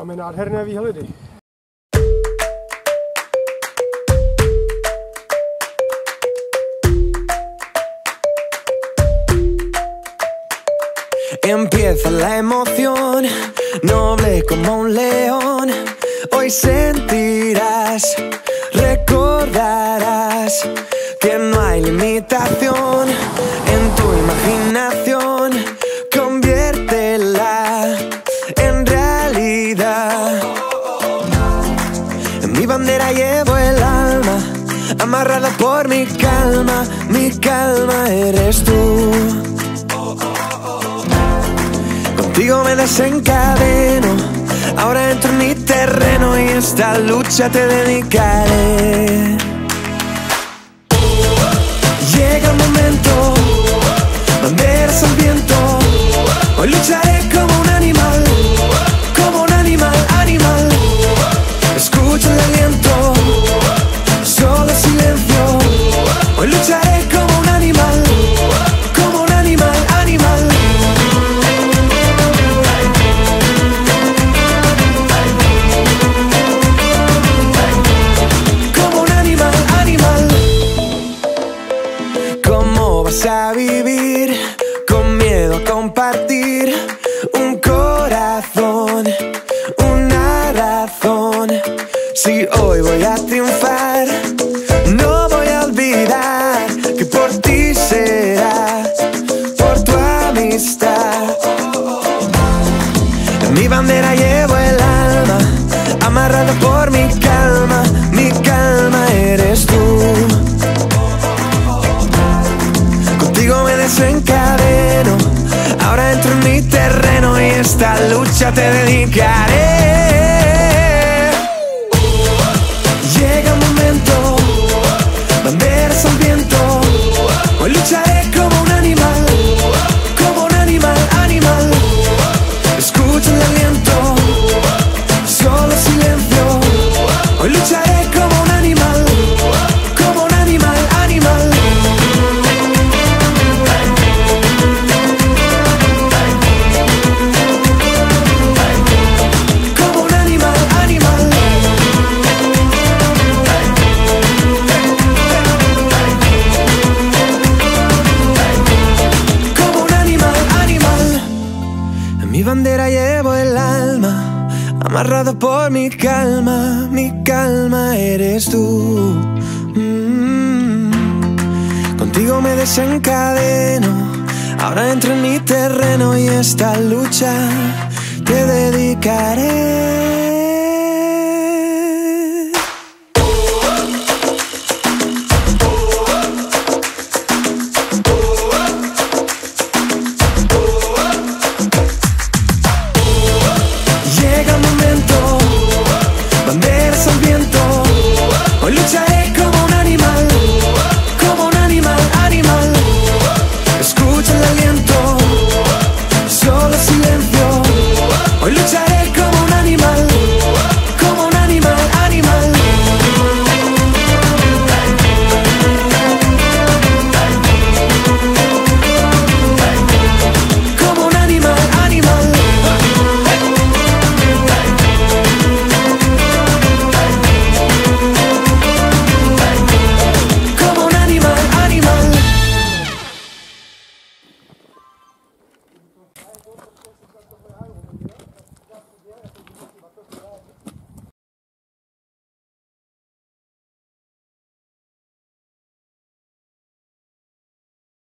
Máme nádherné výhledy. Empieza la emoción, noble como un león. Hoy sentirás, recordarás amarrada por mi calma. Mi calma eres tú. Contigo me desencadeno, ahora entro en mi terreno y esta lucha te dedicaré. Compartir un corazón, una razón? Si hoy voy a triunfar, no voy a olvidar que por ti será, por tu amistad. En mi bandera llevo el alma, amarrado por mi calma, esta lucha te dedicaré. Llega el momento, banderas al viento, hoy amarrado por mi calma, mi calma eres tú. Mm. Contigo me desencadeno, ahora entro en mi terreno y esta lucha te dedicaré.